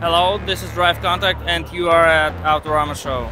Hello, this is Drive Contact and you are at Autorama Show.